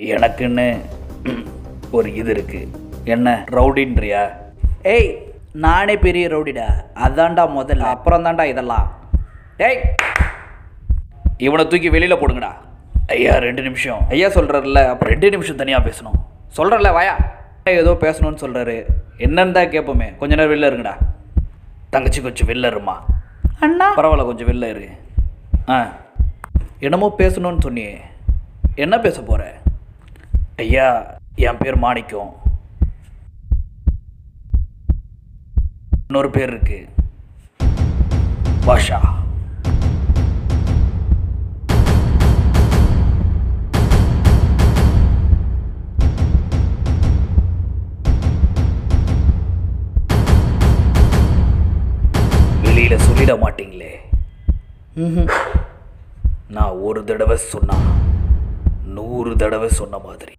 எனக்குன்னு ஒரு இது இருக்கு. என்ன? ரவுடின்றியா? ஏய் நானே பெரிய ரவுடிடா. அதான்டா முதல்ல. அப்புறம் தான்டா இதெல்லாம். டேய் இவனை தூக்கி வெளியில் போடுங்கடா. ஐயா ரெண்டு நிமிஷம். ஐயா சொல்கிறாருல்ல அப்புறம் ரெண்டு நிமிஷம் தனியாக பேசணும். சொல்கிறல்ல வாயா. ஏதோ பேசணும்னு சொல்கிறாரு என்னன்னு தான் கேட்போமே கொஞ்ச நேரம் வெளில இருங்கடா. தங்கச்சி கொஞ்சம் வெளில இருமா? அண்ணா. பரவாயில்ல கொஞ்சம் வெளில இரு. ஆ. என்னமோ பேசணும்னு சொன்னியே. என்ன பேச போகிற ஐயா என் பேர் மாணிக்கம். இன்னொரு பேர் இருக்கு. பாஷா. வெளியில சொல்லிட மாட்டீங்களே. நான் ஒரு தடவை சொன்னா நூறு தடவை சொன்ன மாதிரி.